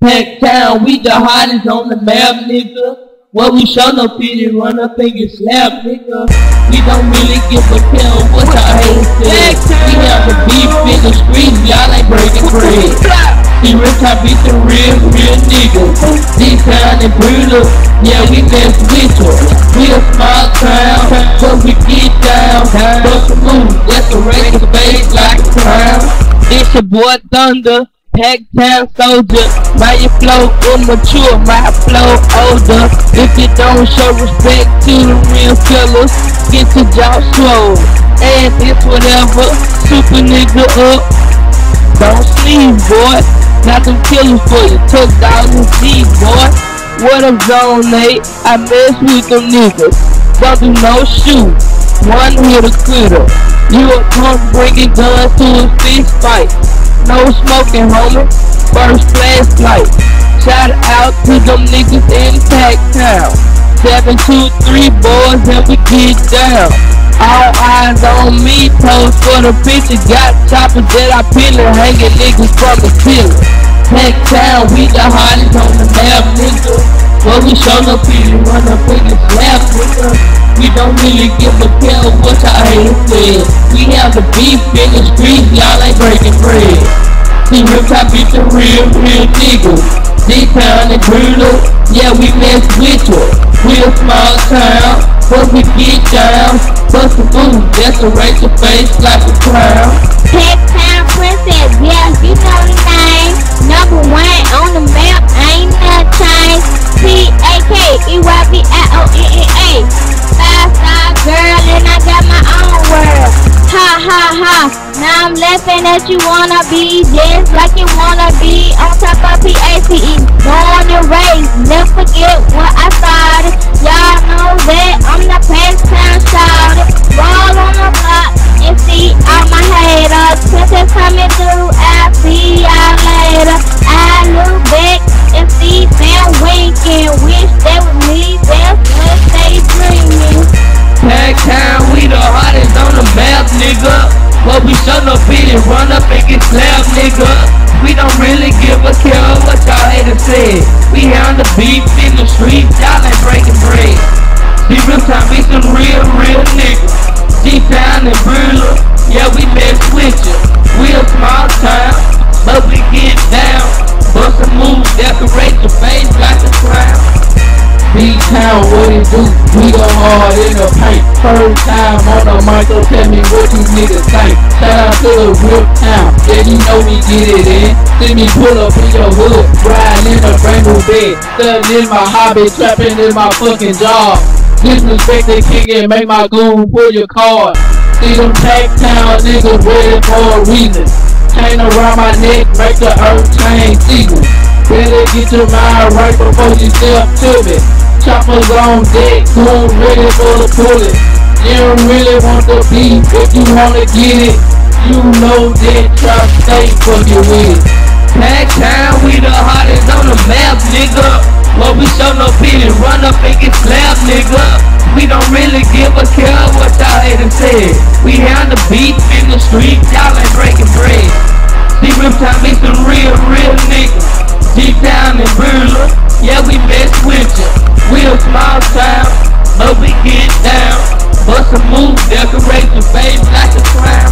Pack town, we the hottest on the map, nigga. Well, we show no pity, run up and get slapped, nigga. We don't really give a care what y'all haters say. We have the beef in the streets, y'all ain't breaking bread. See, rich, I beat the real, real nigga. Deep down and brutal, yeah, we best with you. We a small town, but we get down. Bust a move, a race face like a crown. It's your boy Thunder. Pack town soldier, my flow immature, my flow older. If you don't show respect to the real killers, get your jaw swole. And it's whatever, super nigga up. Don't sleep, boy. Got them killers for you, took down the boy. What up, zone 8? I mess with them niggas. Don't do no shoot. One hit a quitter. You a punk bringing guns to a fist fight no smoking, homie. First class flight. Shout out to them niggas in Pack Town. Seven, two, three boys and we get down. All eyes on me, pose for the picture. Got choppers that I peel and hanging niggas from the ceiling. Pack Town, we the hottest on the map, nigga. Well, we show no pity, run up in the slap, nigga. We don't really give a care what y'all haters say. We have the beef in the street, y'all ain't breaking bread. See, real top beat the real, real niggas. Deep town and brutal, yeah, we mess with you. We a small town, but we get down. Bust a move, that's a racial face like a clown. Laughing at you wanna be just like you wanna be on top of PACE. Born and raised, never forget what I started. Get slapped, nigga. We don't really give a care what y'all haters say. We on the beef in the street, y'all ain't breaking bread. See, real time, we some real, real niggas. B-Town, what it do? We go hard in the paint. First time on the mic, so tell me what you niggas think. Shout out to the real Town, yeah, you know we get it in. See me pull up in your hood, riding in a brand new bed. Studying my hobby, trapping in my fucking job. Disrespect the king and make my goon pull your card. See them Pack Town niggas ready for a reason. Chain around my neck, make the earth change sequence. Better get your mind right before you step to me. Choppers on deck, goon ready for the bullet. You don't really want the beef, if you wanna get it, you know that trap stay you with. Pack Town, we the hottest on the map, nigga. Well, we show no pity, run up and get slapped, nigga. We don't really give a care what y'all haters say. We handle beef in the street, y'all ain't breaking bread. See, Rip Time be some real, real niggas. Deep down in brutal, yeah, we mess with you. We a small town, but we get down. Bust a move, decorate your face like a clown.